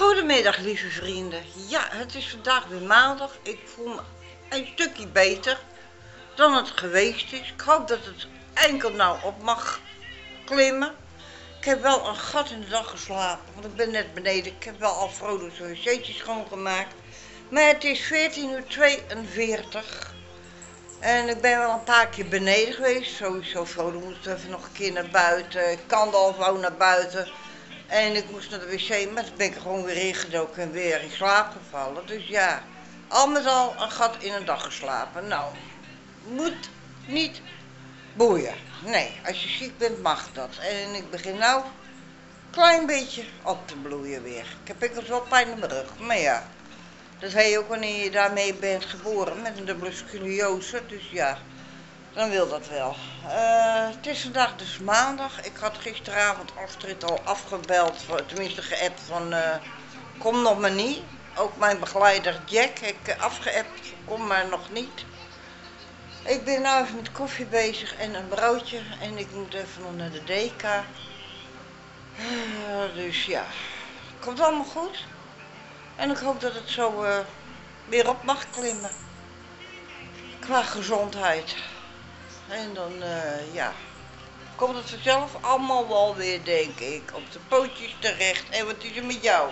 Goedemiddag lieve vrienden. Ja, het is vandaag weer maandag. Ik voel me een stukje beter dan het geweest is. Ik hoop dat het enkel nou op mag klimmen. Ik heb wel een gat in de dag geslapen, want ik ben net beneden. Ik heb wel al vrolijk zo'n wc'tje schoongemaakt. Maar het is 14 uur 42. En ik ben wel een paar keer beneden geweest. Sowieso Frodo moest even nog een keer naar buiten. Ik kan al wou naar buiten. En ik moest naar de wc, maar toen ben ik gewoon weer ingedoken en weer in slaap gevallen. Dus ja, al met al een gat in een dag geslapen. Nou, moet niet boeien. Nee, als je ziek bent mag dat. En ik begin nou klein beetje op te bloeien weer. Ik heb inmiddels wel pijn in mijn rug, maar ja. Dat je ook wanneer je daarmee bent geboren met een dubbele scoliose. Dus ja, dan wil dat wel. Eh, het is vandaag dus maandag. Ik had gisteravond Astrid al afgebeld, tenminste geappt van uh, kom nog maar niet. Ook mijn begeleider Jack heb ik afgeappt, kom maar nog niet. Ik ben nu even met koffie bezig en een broodje en ik moet even nog naar de DK. Uh, dus ja, komt allemaal goed. En ik hoop dat het zo weer op mag klimmen. Qua gezondheid. En dan, uh, ja, komt het vanzelf allemaal wel weer, denk ik, op de pootjes terecht. En wat is er met jou,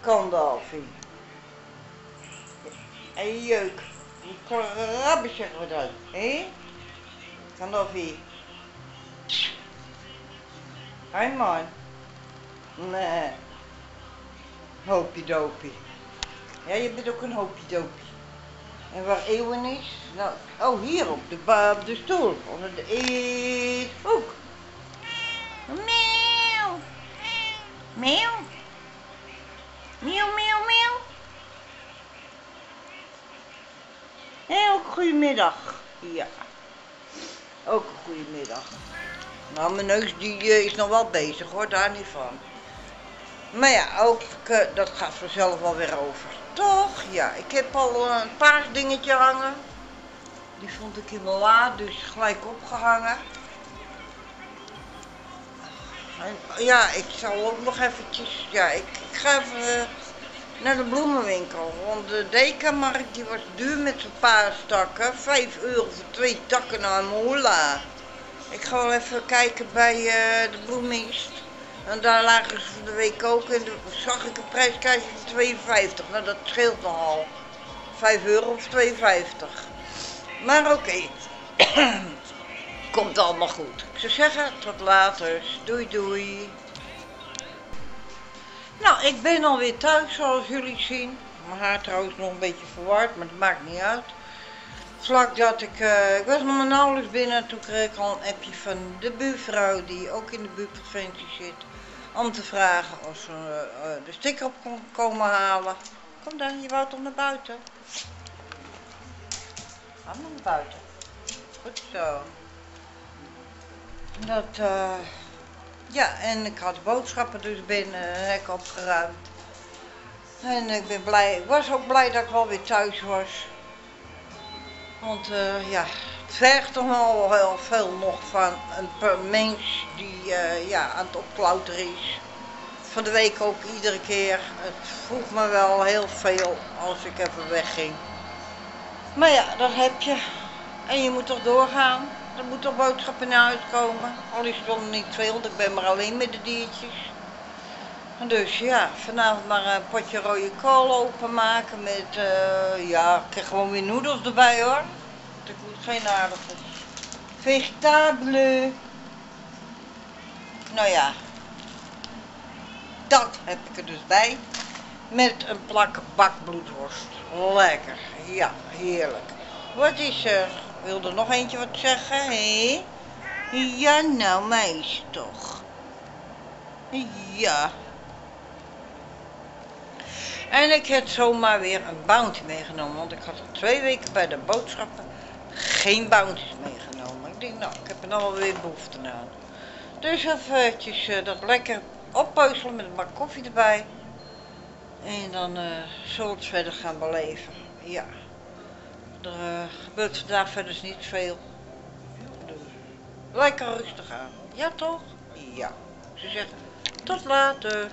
Kandalfie? En jeuk. Krabben zeggen we dan, hé? Kandalfie. Hé man. Nee. Hoopie dopie. Ja, je bent ook een hoopie dopie. En waar Eeuwen is? Nou, oh, hier op de, op de stoel. Onder de eethoek. Meeuw. Meeuw. Meeuw, meeuw, meeuw. Ook goedemiddag. Ja. Ook een goedemiddag. Nou, mijn neus die uh, is nog wel bezig hoor, daar niet van. Maar ja, ook, uh, dat gaat vanzelf wel weer over. Toch? Ja, ik heb al een paar dingetje hangen. Die vond ik in mijn la, dus gelijk opgehangen. En, ja, ik zal ook nog eventjes, ja, ik, ga even uh, naar de bloemenwinkel. Want de dekenmarkt die was duur met zijn paar takken. 5 euro voor twee takken naar een moela. Ik ga wel even kijken bij uh, de bloemist. En daar lagen ze van de week ook en toen zag ik een prijskaartje van 52. Nou, dat scheelt nogal. 5 euro of 52. Maar oké. Komt allemaal goed. Ik zou zeggen, tot later. Doei doei. Nou, ik ben alweer thuis zoals jullie zien. Mijn haar trouwens nog een beetje verward, maar dat maakt niet uit. Vlak dat ik, uh, ik was nog nauwelijks binnen, toen kreeg ik al een appje van de buurvrouw die ook in de buurtprovincie zit om te vragen of ze uh, de sticker op kon komen halen. Kom dan, je wou toch naar buiten? Maar naar buiten. Goed zo. Dat, uh, ja, en ik had boodschappen dus binnen, hek opgeruimd. En ik ben blij, ik was ook blij dat ik wel weer thuis was. Want uh, ja, vergt toch wel heel veel nog van een mens die uh, ja, aan het opklauteren is. Van de week ook iedere keer. Het vroeg me wel heel veel als ik even wegging. Maar ja, dat heb je. En je moet toch doorgaan. Er moet toch boodschappen naar huis komen. Al is het niet veel, ik ben maar alleen met de diertjes. Dus ja, vanavond maar een potje rode kool openmaken met, uh, ja, ik krijg gewoon weer noedels erbij hoor geen aardappels. Vegetabele. Nou ja. Dat heb ik er dus bij. Met een plak bakbloedworst. Lekker. Ja, heerlijk. Wat is er? Wil er nog eentje wat zeggen, hé? Ja, nou, meisje toch. Ja. En ik heb zomaar weer een bounty meegenomen, want ik had er twee weken bij de boodschappen geen bounties meegenomen. Ik denk, nou, ik heb er wel weer behoefte aan. Dus eventjes uh, dat lekker oppeuzelen met een bak koffie erbij. En dan uh, zullen we het verder gaan beleven. Ja. Er uh, gebeurt vandaag verder niet veel. Dus lekker rustig aan. Ja toch? Ja. Ze zeggen tot later.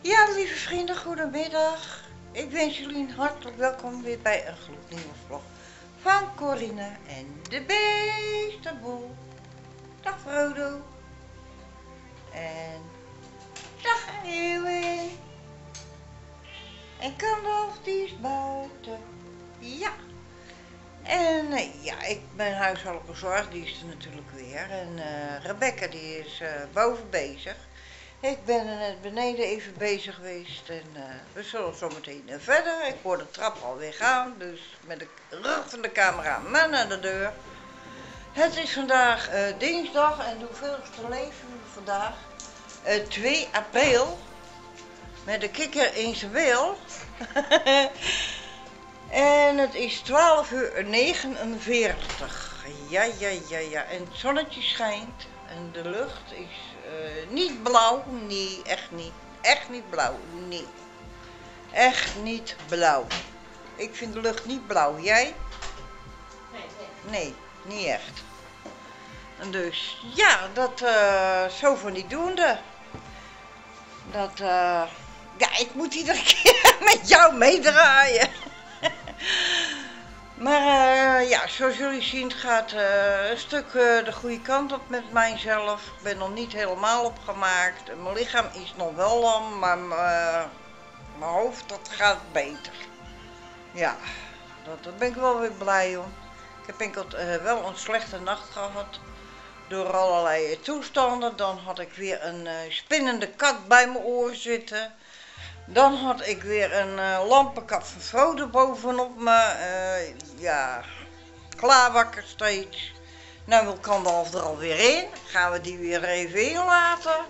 Ja, lieve vrienden, goedemiddag. Ik wens jullie hartelijk welkom weer bij een gloednieuwe vlog van Corine en de Beestenboel. Dag Frodo. En dag Eeuwin. En Kandalf, die is buiten. Ja. En eh, ja, ik ben huishoudelijke zorg, die is er natuurlijk weer. En eh, Rebecca die is eh, boven bezig. Ik ben net beneden even bezig geweest en eh, we zullen zo meteen eh, verder. Ik hoor de trap alweer gaan, dus met de rug van de camera maar naar de deur. Het is vandaag eh, dinsdag en hoeveel te leven vandaag? Eh 2 april. Met de kikker in zijn wil. en het is 12 uur 49. Ja, ja, ja, ja. En het zonnetje schijnt en de lucht is niet blauw, nee, echt niet. Echt niet blauw, nee. Echt niet blauw. Ik vind de lucht niet blauw. Jij? Nee, nee. Nee, niet echt. En dus, ja, dat eh zo van die doende. Dat, eh ja, ik moet iedere keer met jou meedraaien. Maar eh, ja, zoals jullie zien, het gaat eh, een stuk eh, de goede kant op met mijzelf. Ik ben nog niet helemaal opgemaakt. Mijn lichaam is nog wel lam, maar mijn hoofd, dat gaat beter. Ja, dat, daar ben ik wel weer blij om. Ik heb enkel wel een slechte nacht gehad. Door allerlei toestanden. Dan had ik weer een spinnende kat bij mijn oor zitten. Dan had ik weer een eh, lampenkat van Frodo bovenop me. eh, ja, klaarwakker steeds. Nou wil Kandalf er alweer in. Gaan we die weer even inlaten.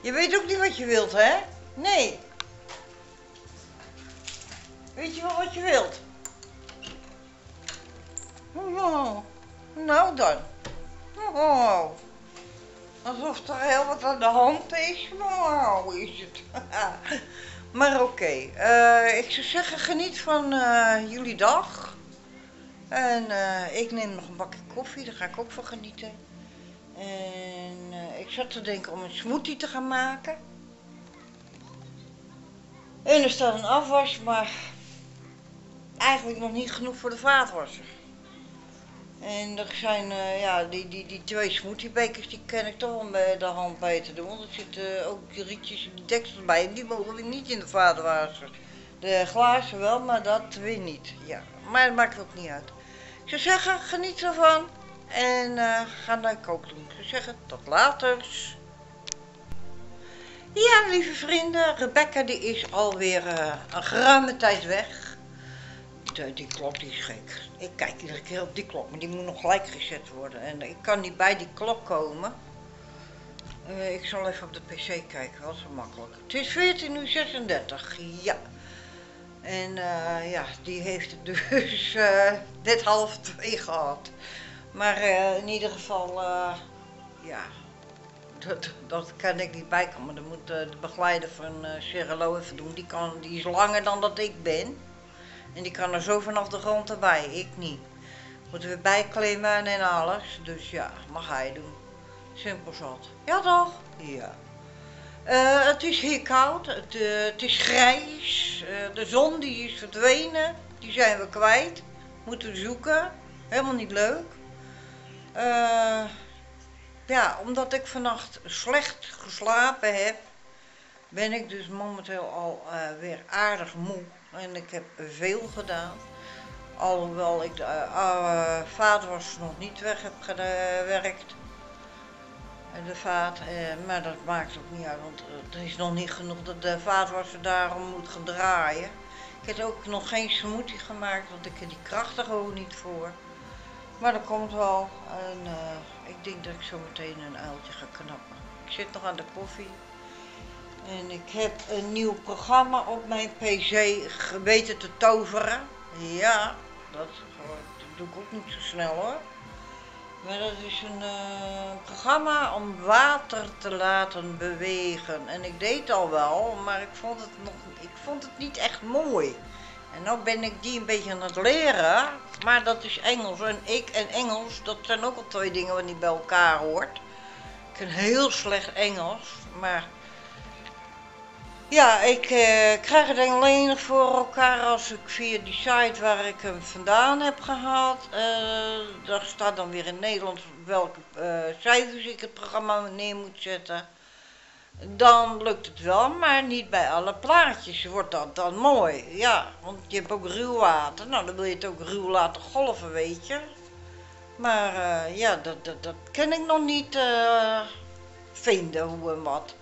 Je weet ook niet wat je wilt, hè? Nee. Weet je wel wat je wilt? Oh, nou dan. Oh, alsof er heel wat aan de hand is. Nou is het. maar oké, eh, ik zou zeggen geniet van eh, jullie dag. En eh, ik neem nog een bakje koffie, daar ga ik ook van genieten. En ik zat te denken om een smoothie te gaan maken. En er staat een afwas, maar eigenlijk nog niet genoeg voor de vaatwasser. En er zijn, eh, ja, die, die, die twee smoothiebekers, die ken ik toch wel bij de hand te doen. Want er zitten ook rietjes en deksels bij en die mogen we niet in de vaatwasser. De glazen wel, maar dat weer niet. Ja, maar het maakt ook niet uit. Ik zou zeggen, geniet ervan en eh, ga kook doen. Ik zou zeggen, tot later. Ja, lieve vrienden, Rebecca die is alweer eh, een geruime tijd weg. De- die klok die is gek. Ik kijk iedere keer op die klok, maar die moet nog gelijk gezet worden. En ik kan niet bij die klok komen. Eh, ik zal even op de pc kijken, wat zo makkelijk. Het is 14 uur 36, ja. En eh, ja, die heeft het dus eh, net half twee gehad. Maar eh, in ieder geval, eh, ja, dat, dat kan ik niet bijkomen. Dat moet eh, de begeleider van uh, even doen. Die, kan, die is langer dan dat ik ben. En die kan er zo vanaf de grond erbij, ik niet. Moeten we bijklimmen en alles. Dus ja, mag hij doen. Simpel zat. Ja toch? Ja. Eh, het is hier koud, het, eh, het is grijs, Eh, de zon die is verdwenen, die zijn we kwijt. Moeten zoeken, helemaal niet leuk. Ja, omdat ik vannacht slecht geslapen heb, ben ik dus momenteel al weer aardig moe. En ik heb veel gedaan. Alhoewel ik de uh, vaatwas nog niet weg heb gewerkt. De vaat, eh, maar dat maakt ook niet uit, want er is nog niet genoeg dat de vaatwasser daarom moet gaan draaien. Ik heb ook nog geen smoothie gemaakt, want ik heb die kracht er gewoon niet voor. Maar dat komt wel. En eh, ik denk dat ik zo meteen een uiltje ga knappen. Ik zit nog aan de koffie. En ik heb een nieuw programma op mijn pc geweten te toveren. Ja, dat, doe ik ook niet zo snel hoor. Maar dat is een eh, programma om water te laten bewegen. En ik deed al wel, maar ik vond het, nog, ik vond het niet echt mooi. En nu ben ik die een beetje aan het leren. Maar dat is Engels. En ik en Engels, dat zijn ook al twee dingen wat niet bij elkaar hoort. Ik kan heel slecht Engels, maar Ja, ik eh, krijg het alleen voor elkaar als ik via die site waar ik hem vandaan heb gehaald. eh, daar staat dan weer in Nederlands welke eh, cijfers ik het programma neer moet zetten. Dan lukt het wel, maar niet bij alle plaatjes wordt dat dan mooi. Ja, want je hebt ook ruw water. Nou, dan wil je het ook ruw laten golven, weet je. Maar eh, ja, dat, dat, dat ken ik nog niet vinden, hoe en wat.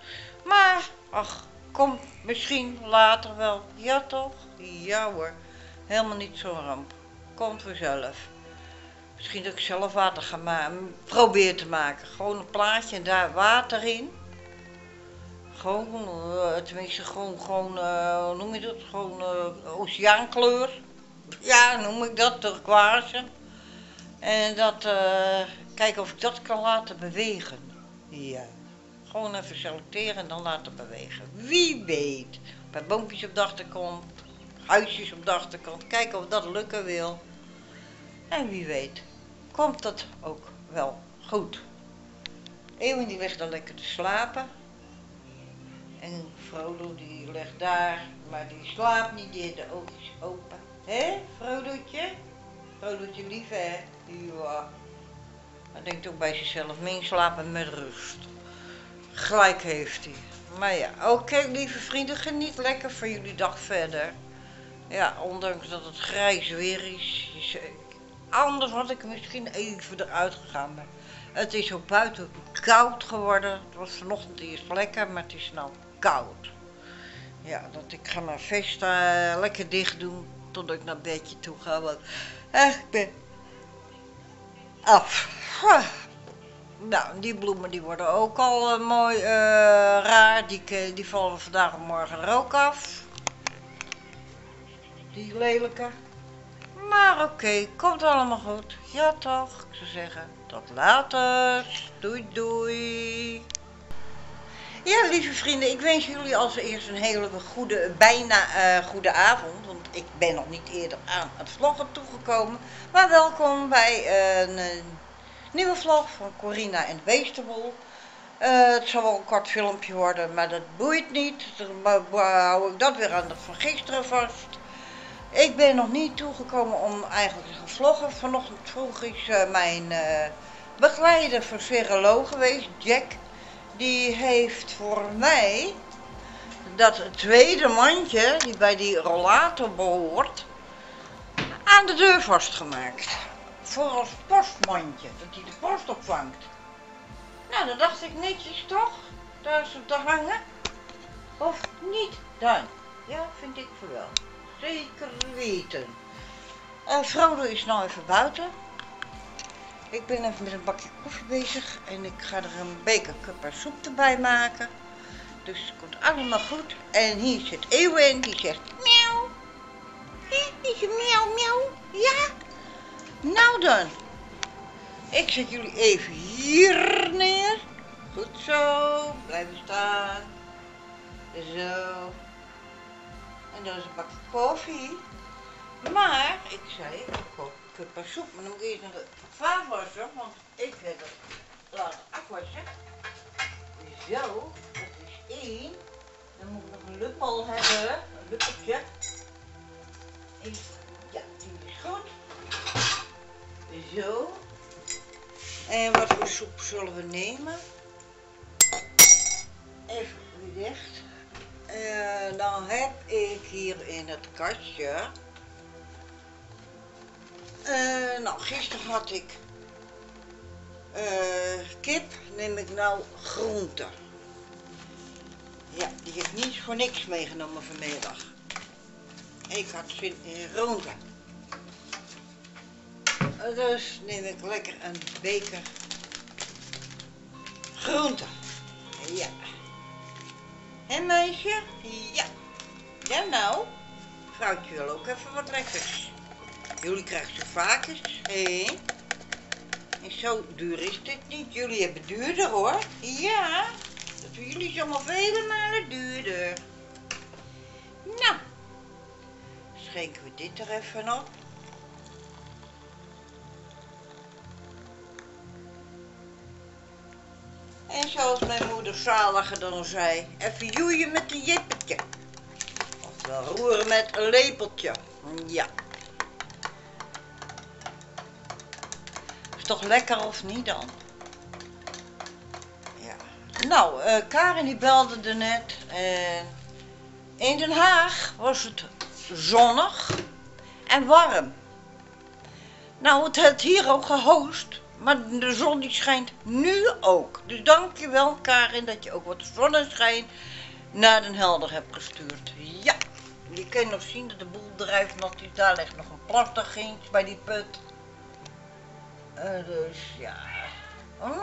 Maar, ach, komt misschien later wel. Ja toch? Ja hoor. Helemaal niet zo'n ramp. Komt vanzelf. Misschien dat ik zelf water ga maken. Probeer te maken. Gewoon een plaatje en daar water in. Gewoon, eh, tenminste gewoon, gewoon eh, hoe noem je dat? Gewoon eh, oceaankleur. Ja, noem ik dat, turquoise. En dat, eh, kijken of ik dat kan laten bewegen. Ja. Gewoon even selecteren en dan laten bewegen. Wie weet. Bij boompjes op de achterkant, huisjes op de achterkant. Kijken of dat lukken wil. En wie weet, komt dat ook wel goed. Eeuwen die ligt dan lekker te slapen. En Frodo die ligt daar, maar die slaapt niet, die heeft de oogjes open. Hé, Frodootje? Frodootje lief hè? Ja. Hij denkt ook bij zichzelf, min slapen met rust. Gelijk heeft hij. Maar ja, oké lieve vrienden, geniet lekker van jullie dag verder. Ja, ondanks dat het grijs weer is. is anders had ik misschien even eruit gegaan. Maar het is ook buiten koud geworden. Het was vanochtend eerst lekker, maar het is nou koud. Ja, dat ik ga mijn vest eh, lekker dicht doen totdat ik naar bedje toe ga. Want eh, ik ben af. Nou, die bloemen die worden ook al eh, mooi eh, raar. Die, ke- die vallen vandaag en morgen er ook af. Die lelijke. Maar oké, komt allemaal goed. Ja toch? Ik zou zeggen, tot later. Doei doei. Ja, lieve vrienden, ik wens jullie als eerst een hele goede, bijna eh, goede avond. Want ik ben nog niet eerder aan het vloggen toegekomen. Maar welkom bij een, eh, nieuwe vlog van Corina en de Beestenboel. Eh, het zal wel een kort filmpje worden, maar dat boeit niet. Dan hou ik dat weer aan dat van gisteren vast. Ik ben nog niet toegekomen om eigenlijk te vloggen. Vanochtend vroeg is eh, mijn eh, begeleider voor Serelo geweest, Jack. Die heeft voor mij dat tweede mandje, die bij die rollator behoort, aan de deur vastgemaakt. Voor als postmandje, dat hij de post opvangt. Nou, dan dacht ik netjes toch, daar is op te hangen. Of niet dan? Ja, vind ik voor wel. Zeker weten. Eh Frodo is nou even buiten. Ik ben even met een bakje koffie bezig en ik ga er een beker kupper soep erbij maken. Dus het komt allemaal goed. En hier zit Ewen, die zegt miauw. Die zegt miauw, miauw. Ja? Nou dan. Ik zet jullie even hier neer. Goed zo. Blijven staan. Zo. En dan is een bakje koffie. Maar, ik zei, ik koop kupper soep. Maar dan moet ik eerst naar de vaatwasser, want ik heb het laten afwassen. Zo, dat is één. Dan moet ik nog een luppel hebben, een luppeltje. Ja, die is goed. Zo. En wat voor soep zullen we nemen? Even dicht. Eh, dan heb ik hier in het kastje. Eh, nou, gisteren had ik eh, kip, neem ik nou groente. Ja, die heb niet voor niks meegenomen vanmiddag. Ik had zin in groente. Dus neem ik lekker een beker groente. Ja. Hé meisje? Ja. Ja nou. Vrouwtje wil ook even wat lekkers. Jullie krijgen zo vaakjes. Hé. En zo duur is dit niet. Jullie hebben duurder hoor. Ja. Dat doen jullie is allemaal vele malen duurder. Nou. Schenken we dit er even op. zaliger dan zei, even joeien met een jippetje. Wel roeren met een lepeltje. Ja. Is toch lekker of niet dan? Ja. Nou, eh Karin die belde er net. En in Den Haag was het zonnig en warm. Nou, het heeft hier ook gehost. Maar de zon die schijnt nu ook. Dus dankjewel Karin dat je ook wat zonneschijn naar Den Helder hebt gestuurd. Ja, je kan nog zien dat de boel drijft nog. Dus daar ligt nog een plachtiging bij die put. Eh, dus ja. Oh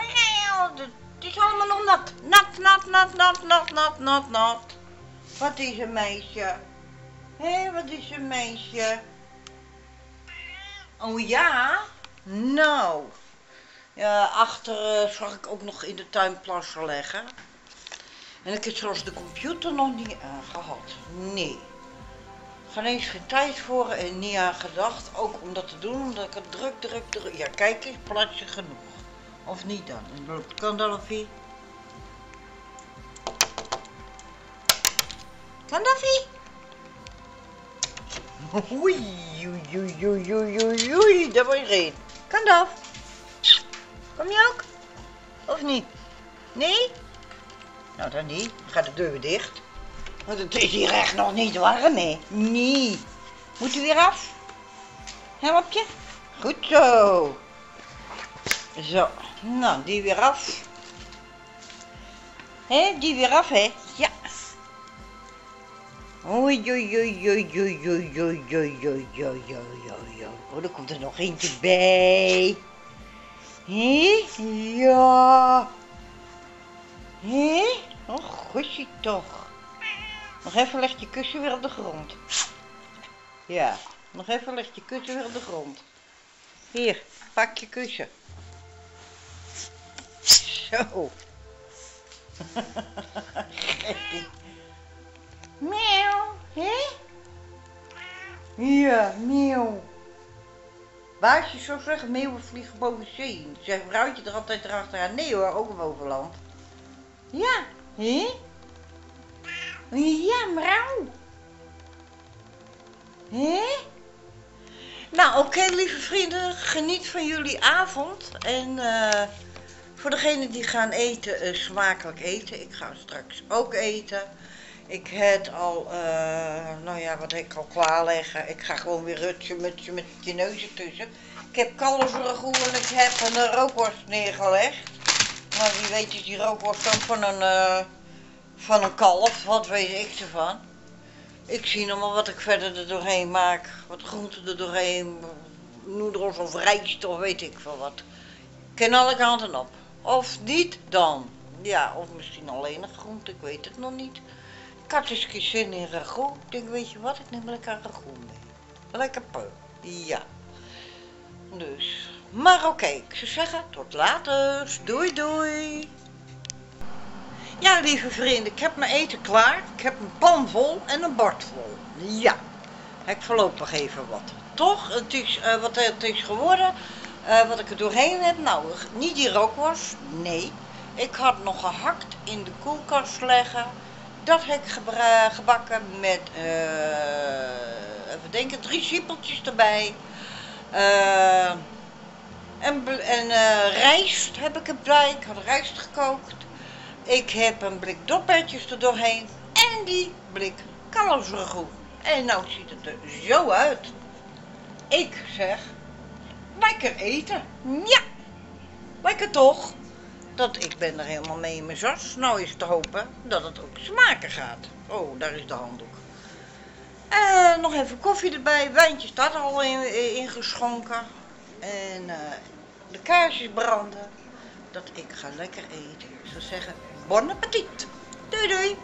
het is allemaal nog nat. Nat, nat, nat, nat, nat, nat, nat, nat. Wat is een meisje? Hé, wat is een meisje? Oh ja? Nou. Ja, achter eh, zag ik ook nog in de tuin plassen leggen. En ik heb zoals de computer nog niet aangehad. Nee. Geen eens geen tijd voor en niet aan gedacht. Ook om dat te doen, omdat ik het druk, druk, druk. Ja, kijk eens, plaatsje genoeg. Of niet dan? Kan dat of niet? Kan dat niet? Oei, oei, oei, oei, oei, oei, daar word je geen. Kan dat? Kom je ook? Of niet? Nee? Nou, dan niet. Dan gaat de deur weer dicht. Want het is hier echt nog niet warm, hè? Nee. Moet u weer af? Helpje? Goed zo. Zo. Nou, die weer af. Hé, die weer af, hè? Ja. Oei, oei, oei, oei, oei, oei, oei, oei, oei, oei, oei, oei. Oh, er komt er nog eentje bij. Hé? Ja. Hé? Oh, gussie toch. Nog even leg je kussen weer op de grond. Ja, nog even leg je kussen weer op de grond. Hier, pak je kussen. Zo. Gekkie. Miauw, hé? Ja, miauw. Baasje zou zeggen, meeuwen vliegen boven zee. Zegt vrouwtje er altijd erachteraan. Nee hoor, ook boven land. Ja, hé? Ja, mrouw. Hé? Nou, oké, lieve vrienden, geniet van jullie avond. En eh, voor degenen die gaan eten, eh, smakelijk eten. Ik ga straks ook eten. Ik heb al, eh, nou ja, wat ik al klaarleggen. Ik ga gewoon weer rutsen met, met je neus ertussen. Ik heb kalfsragout en ik heb een rookworst neergelegd. Maar wie weet is die rookworst ook van een, eh, van een kalf, wat weet ik ervan. Ik zie nog maar wat ik verder er doorheen maak. Wat groenten er doorheen, noedels of rijst of weet ik veel wat. Ken alle kanten op. Of niet dan. Ja, of misschien alleen een groente, ik weet het nog niet. Had zin in ragout. Ik denk, weet je wat, ik neem lekker ragout mee. Lekker peu. Ja. Dus, maar oké, ik zou zeggen, tot later. Doei doei. Ja, lieve vrienden, ik heb mijn eten klaar. Ik heb een pan vol en een bord vol. Ja, ik voorlopig even wat. Toch, eh, wat het is geworden, eh, wat ik er doorheen heb. Nou, niet die rookworst, nee. Ik had nog gehakt in de koelkast leggen. Dat heb ik gebakken met, eh, even denken, drie siepeltjes erbij. Eh, en en eh, rijst heb ik erbij. Ik had rijst gekookt. Ik heb een blik doppertjes er doorheen. En die blik kalfsragout. En nou ziet het er zo uit. Ik zeg, lekker eten. Ja, lekker toch? Dat ik ben er helemaal mee in mijn zas. Nou is te hopen dat het ook smaken gaat. Oh, daar is de handdoek. En nog even koffie erbij. Wijntje staat al in- ingeschonken. En eh, de kaarsjes branden. Dat ik ga lekker eten. Zou zeggen, bon appetit. Doei doei.